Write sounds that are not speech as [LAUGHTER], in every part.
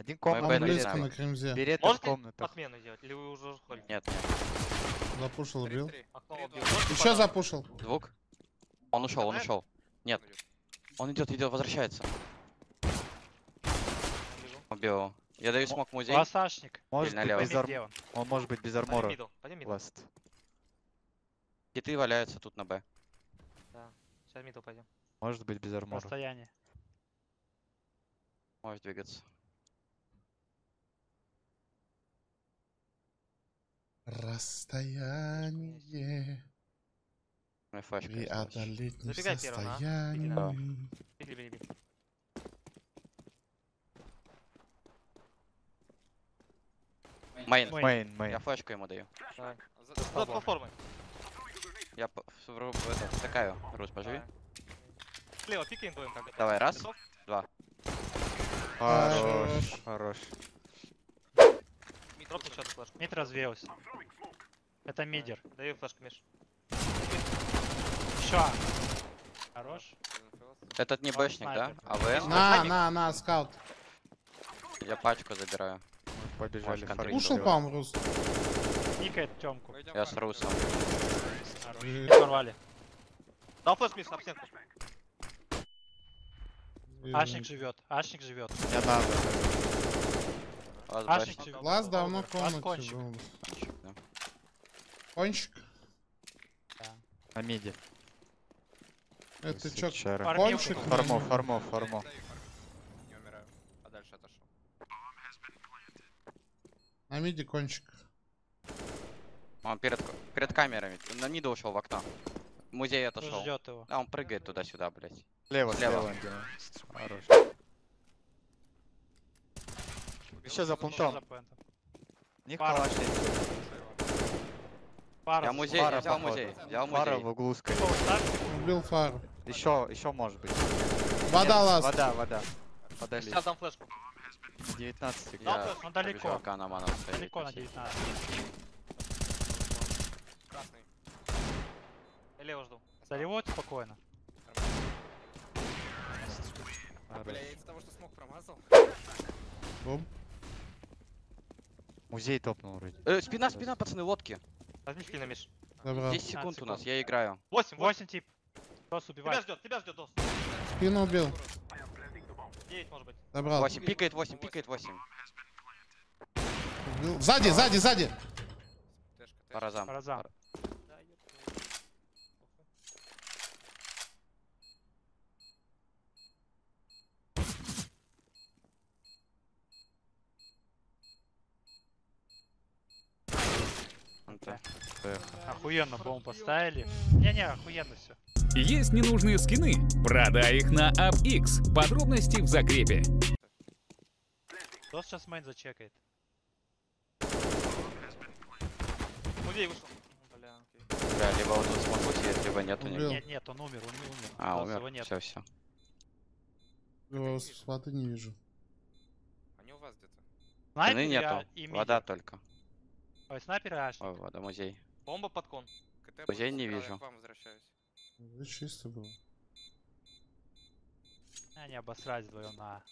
Один комната. Начинаем. на кремзе. Берет в комнатах. отмену сделать? Или вы уже заходите? Нет, Запушил, убил. Можете Еще запушил. звук. Он ушел, он ушел. Нет. Он идет, идет, возвращается. Убил его. Я даю смог музей. Лосашник. Может быть без арм- Где он? Может быть без Пойдем армора. Ласт. Киты валяются тут на Б. Сейчас мидл пойдем. Может быть без армора. Расстояние. Может двигаться. Расстояние есть, преодолеть не в а? состоянии. Бери, бери, бери. значит. Мейн. Мейн. Мейн. Я флешку ему даю. За- За платформой. Я п- в- в- в это, стакаю. Рус, поживи. Слева пикаем двоем как. Давай, раз. Готов? Хорош, хорош. Дропни еще одну флешку. Mid развеялся. Это мидер. Даю флешку, Миш. Еще. Хорош. Этот не бэшник, да? АВМ? На, на, на, скаут. Я пачку забираю. Побежали делать. по-моему, Рус. Никает идем Я с. Русом. Порвали. Дал флеш, Миш, на стенку. Ашник живет. Ашник живет. Не надо. Живет. Глаз давно в комнате кончик. был. Кончик, да. Кончик. На миде. Это чё, кончик? Формо, формо, формо. Даю фарм. Не умираю. Подальше отошел. На миде кончик. Он перед, перед камерами. На миду ушел в окно. Музей отошел. Ждет его. А он прыгает туда-сюда, блядь. Слева, Слева. слева. Хорош. Еще за пунктом. Не Пара. калаш. Пара. Я музей, Фара, я взял походу. музей. Взял Фара музей. в углу скорее. Убил фару. Еще, еще может быть. Вода Нет, ласт. Вода, вода. Подали. Сейчас дам флешку. 19 где? Дал Я флешку. Он далеко. побежал, Кана мана стоит. Далеко на 19. Красный. Я лево жду. Заревот спокойно. Бля, я из-за того, что смог промазал. Бум. Музей топнул вроде. Э, спина, спина, пацаны, лодки. Возьми спину, Миш. Забрал. 10 секунд у секунд. нас, я играю. 8, 8. 8 тип. Дос Тебя убивает. ждет, тебя ждет, Дос. Спину убил. 9, может быть. Забрал. 8, пикает 8, пикает 8. Убил. Сзади, сзади, сзади. Тэшка, тэшка. Паразам. Паразам. Охуенно бомбу поставили. Не-не, охуенно все. Есть ненужные скины? Продай их на UpX. Подробности в закрепе. Дос сейчас мейн зачекает. Музей вышел. Бля, окей. Бля, либо вот тут смогу сидеть, либо нету Убил. никого. Нет, нет, он умер, он не умер. А, его умер. нет. Все, все. Его сваты не вижу. Они у вас где-то. Снайпер Спины и нету. а- Вода только. Ой, снайпер и ашник. Ой, вода, музей. Бомба под кон. КТ будет не я вижу. к вам возвращаюсь. Да чисто было. Они обосрались вдвоем на.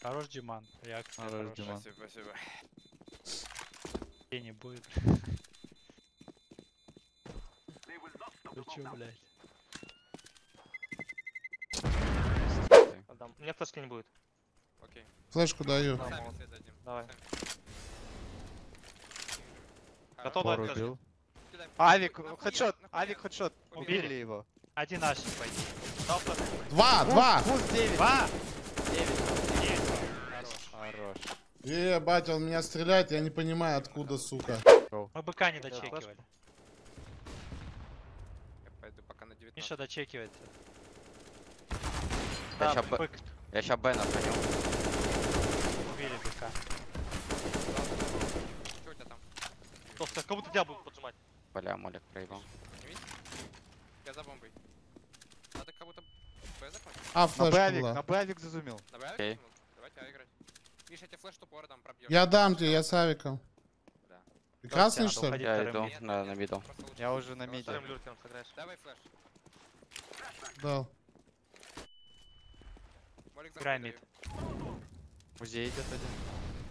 Хорош Диман, реакция Хорош, хорошая. Диман. Спасибо, спасибо. И не будет. Ты чё, блядь? Отдам. У меня флешки не будет. Окей. Флешку даю. Давай. Готов Фор флешки? убил. Авик, хедшот, авик, хедшот. Убили. Убили его. Один ашник пойди. Дал. Два, два. Пусть 9. Два! Хорош. Батя, он меня стреляет, я не понимаю откуда, сука. Мы БК не дочекивали. Я пойду пока на 19. Миша дочекивается. Я Да, ща Б- бык. Я ща Б находил. Убили БК. Что у тебя там? Дос, как будто тебя будут поджимать. Бля, молик проебал. Я за бомбой. Надо как будто Б закончить. А, На флешка Б-авик, была. на Б-авик зазумил. Давай Окей. okay. Давайте А играть. Миша, я тебе флеш тупор дам, пробьешь. Я дам тебе, я с авиком. Да. Ты красный, что ли? Я иду Нет, на, на просто лучше. Я уже на миде. Давай флеш. Дал. Пирамид. даю. Музей идет один.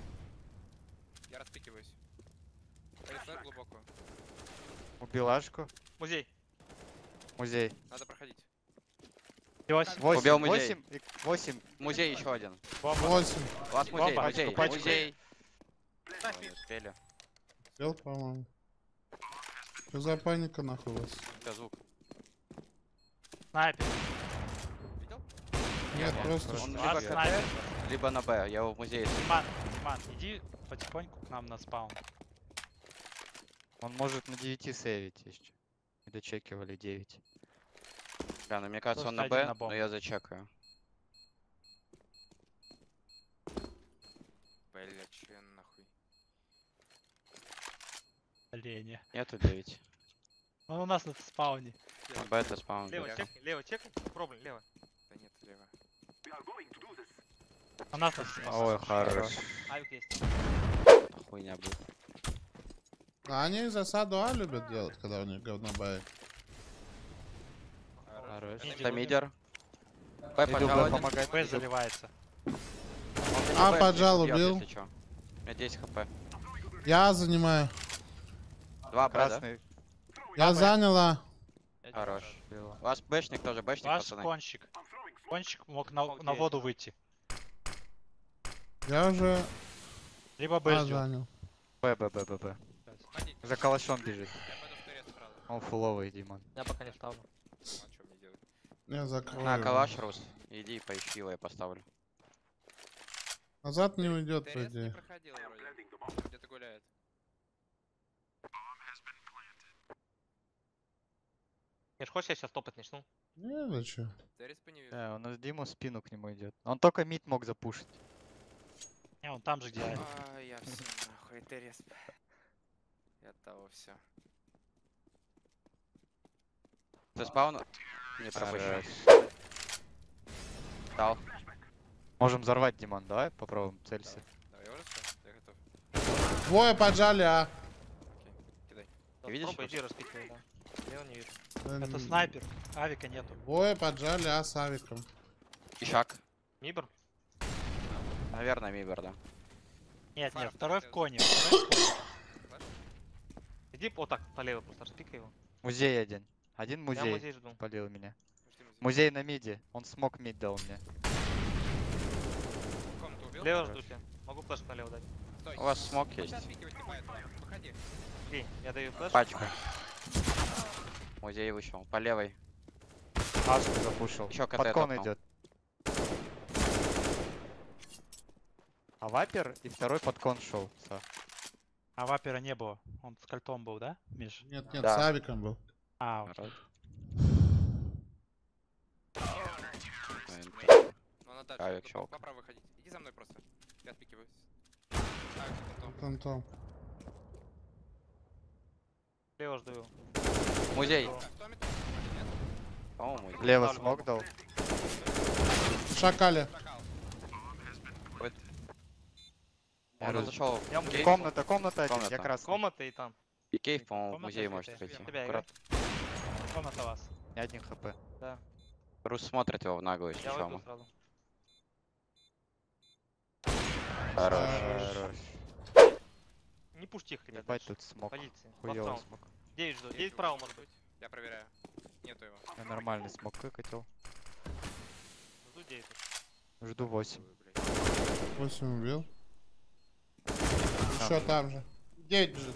Убил Ашку. Музей. Музей. Надо проходить. Восемь. Убил музей. Восемь. Восемь. Музей еще один. 8. У вас музей, Бомба. музей, Пачку, пачку. музей. Не успели. Сел, по-моему. Что за паника нахуй у вас? Тебя звук. Снайпер. Видел? Нет, просто... Он А, либо снайпер. КТ, либо на Б. Я его в музее. Диман, Диман, иди потихоньку к нам на спаун. Он может на 9 сейвить еще. Мы дочекивали 9. Бля, ну мне кажется, он на Б, на но я зачекаю. Бля, че нахуй. Оленя. Нету 9. [LAUGHS] Он у нас на спауне. Б это спаун. Лево чекни, лево чекни. Пробуй, лево. Да нет, лево. У нас на спауне. Ой, хорош. Авик есть. Хуйня будет. А они засаду А любят делать, когда у них говно бай. Хорош. Это мидер. Б Иду поджал помогать. Б заливается. А, поджал, убил. У меня 10 хп. Я занимаю. Два? Красный. Я заняла. Хорош. У вас бэшник тоже, бэшник, Ваш пацаны. кончик. Кончик мог на, на воду выйти. Я уже Либо А Б ждет. занял. Б, Б, Б, Б, Б. За калашом бежит. Я пойду в торец сразу. Он фуловый, Димон. Я пока не ставлю. А что мне делать? Я закрою. На, калаш, Рус. Иди поищи его, я поставлю. Назад не уйдет, по идее. проходил вроде. Где-то гуляет. Не хочешь, я сейчас топать начну? Не, вижу. Да, у нас Дима спину к нему идет. Он только мид мог запушить. Не, он там же, где. А, я все нахуй, ТРС. Я того все. Ты спаун? Не пропущу. Хорош. Дал. Можем взорвать, Димон, давай попробуем целься. Давай, я уже? Я готов. Двое поджали, а. Кидай. Ты видишь, Попробуй, иди распикивай, да. Я не вижу. Эм, Это снайпер. Авика нету. Двое поджали, а с авиком. Ишак. Мибер? Наверное, Мибер, да. Нет, Фар нет, второй в коне. второй в коне. Иди вот так, полево просто распикай его. Музей один. Один Я музей. музей жду. Полил меня. Музей. Музей на миде. Он смог мид дал мне. Лево жду тебя. Могу флеш налево дать. Стой. У вас смог есть. Окей, я даю флеш. Пачка. Музей вышел. По левой. Ашку запушил. Ещё КТ Подкон топнул. идет. А вапер и второй подкон шел. Са. А вапера не было. Он с кольтом был, да, Миш? Нет, нет, Да. с авиком был. А, окей. Ну, она дальше. Авик правой выходить. Иди за мной просто. Я отпикиваюсь. Авик. Лево жду. Музей. По-моему, музей. Лево смог дал. Шакали. Шакал. Он зашел. Я музей. Комната, комната один. Комната. Я красный. Комната и там. И кейв, по-моему, в музей может Аккурат. комната вас. Я один хп. Рус смотрит его в наглую, если сразу. Хорош. Хорош. Не пушьте их, ребят. Ебать тут смог. Позиции. Хуёво смог. 9 жду. Есть 9 его, право может быть. Я проверяю. Нету его. Я нормальный смог выкатил. Жду 9. Жду 8. Ой, блядь. 8 убил. Еще там же. 9 бежит.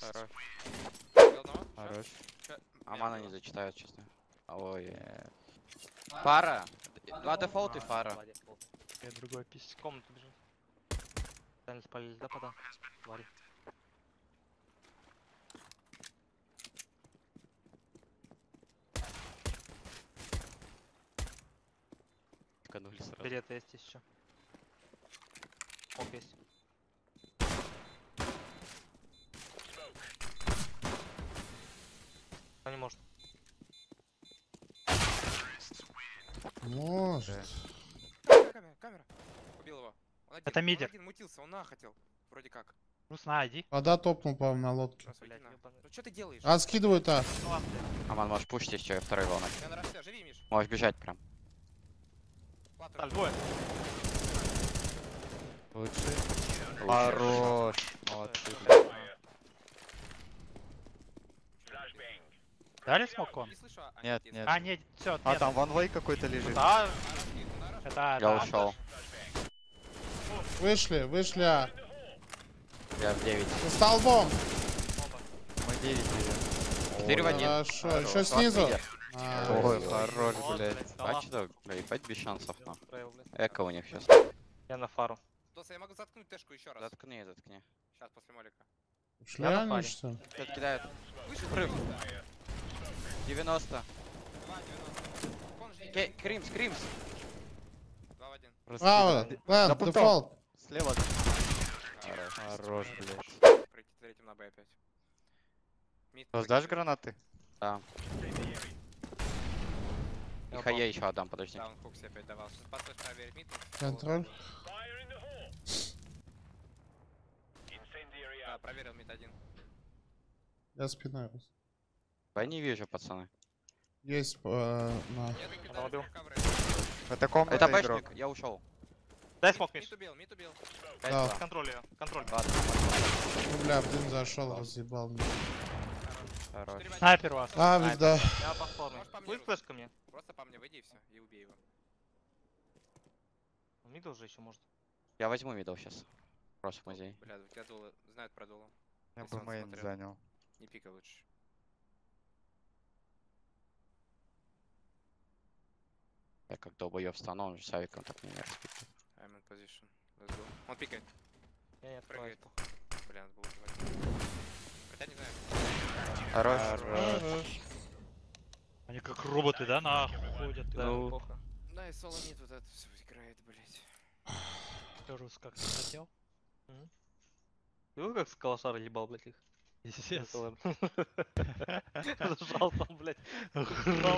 Хорош. Хорош. А мана не зачитают, честно. Ой. э. Фара. Два дефолт и фара. Я другой пись. В комнату бежит. Реально спалились, да, пода? Твари. Берет есть еще. Ок есть. А не может. Может. Камера, камера, камера. Убил его. Он один, Это он мидер. один мутился, он хотел. Вроде как. Ну, сна, иди. Вода топнул, по-моему, на лодке. Блядь. Ну что ты делаешь? А, скидывают, а. Ну ладно, блядь. Аман, можешь пушить еще и второй волной. Я на расте, живи, Миш. Можешь бежать прям. Сталь, двое. Лучше. Хорош. Молодцы. Дали смок он? А Нет, нет. А, нет, все, А там ванвей какой-то лежит. Да, это, Я да. ушел. Вышли, вышли. А. Я в 9. За столбом. Мы 9 берем. 4 в 1. Хорошо, еще снизу. А, Ой, хорош, блядь. блядь, Бачите, талант да, бля, ебать без шансов, на. Строил, блядь. Эко у них сейчас. Я на фару. Доса, я могу заткнуть тэшку еще раз. Заткни, заткни. Сейчас, после молика. Ушли они, что. Вышел, Прыг. 90. 90. 2, 90. Кон жди. Ке- Кримс, Кримс. 2 в 1. Право, Раскидывай. план, Запутал. дефолт. Слева. Хорош. Хорош, блядь. Пройти третьим на Б опять. Мид. Сдашь гранаты? Да. И Я хае еще отдам, подожди. Да, он хук себе опять давал. Сейчас подслышь проверить мид. Контроль. Да, проверил мид один. Я спиной. Я не вижу, пацаны. Есть э, на... Это комната Это игрок. бэшник, я ушел. Дай Мид Миш. убил, мид убил. Да. Контроль ее, контроль. Ладно, Ну, бля, в дым зашел, разъебал меня. Хорош. Снайпер у вас. А, ведь да. Я повторный. Можешь по мне? Просто по мне выйди и все, и убей его. Middle же еще может. Я возьму middle сейчас. Просто в музей. Бля, у тебя дуло, знают про дуло. Я бы main занял. Не пикай лучше. Я как долбоёб встану, он же с авиком так меня не распикает. I'm in position. Let's go. Он пикает. Я не открываю. Бля, надо было убивать. Хотя не знаю. Хорош. Хорош. Они как роботы, да, находят. Да, Ну, плохо. Да, и соло мид вот это все играет, блять. Рус как ты хотел. Ты как с калашара ебал, блядь, их? Естественно. [LAUGHS] Зажал там, блядь. Дал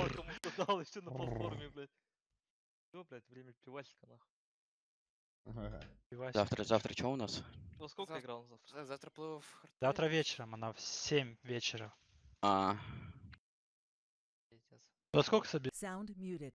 кому-то дал еще на платформе, блядь. Все, блядь, время пивасика, нахуй. Пивасик. Завтра, завтра что у нас? Во сколько Завтра- играл завтра? Завтра плыву в Хартовик. Завтра вечером, она в 7 вечера. А, Пиздец. Во сколько? Sound muted.